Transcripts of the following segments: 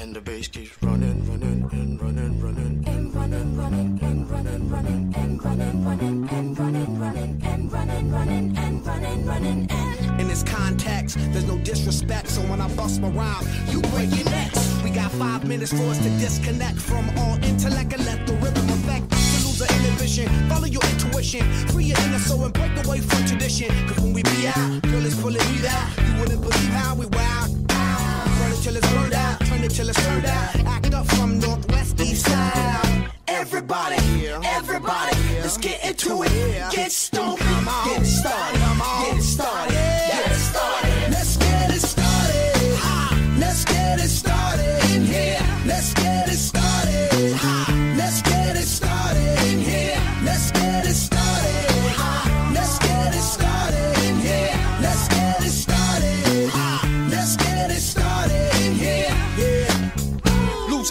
and the bass keeps running, running, and running, running, and running, running, and running, running, and running, running, and running, running, and running, running, and running, running, and In this context, there's no disrespect, so when I bust my rhyme, you break your necks. We got five minutes for us to disconnect from all intellect and let the rhythm affect lose inhibition. Follow your intuition, free your inner soul and break away from tradition. Cause when we be out, girl, it's pulling me out. You wouldn't believe Everybody, everybody, let's get into it. Get stupid, get it started, get it started,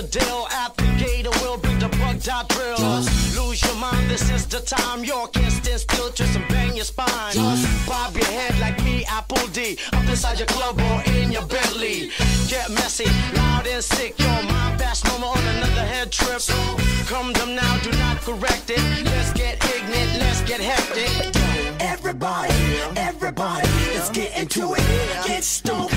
the deal. Applicator will bring the bug dot drill. Lose your mind, this is the time. Your can't stand still, twist and bang your spine. Just bob your head like me, Apple D. Up inside your club or in your Bentley. Get messy, loud and sick. Your mind fast, no more on another head trip. So come them now, do not correct it. Let's get ignorant, let's get hectic. Everybody, everybody, let's get into it. Get stupid,